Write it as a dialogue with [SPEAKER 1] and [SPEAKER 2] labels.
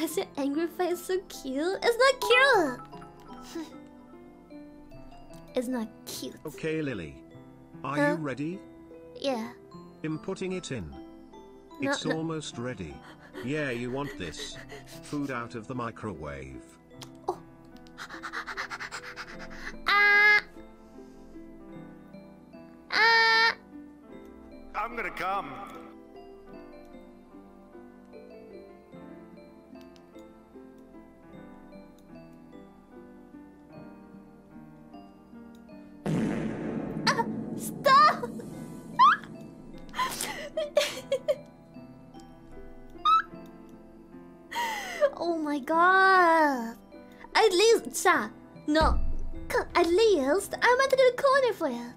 [SPEAKER 1] Why is your angry face so cute? It's not cute! it's not cute.
[SPEAKER 2] Okay, Lily. Are
[SPEAKER 1] Huh?
[SPEAKER 2] you ready?
[SPEAKER 1] Yeah.
[SPEAKER 2] I'm putting it in.
[SPEAKER 1] No,
[SPEAKER 2] It's
[SPEAKER 1] no.
[SPEAKER 2] almost ready. Yeah, you want this. Food out of the microwave.
[SPEAKER 1] Ah! Ah!
[SPEAKER 3] I'm gonna come.
[SPEAKER 1] oh my god! At least, Sa, no, at least I went to the corner for you.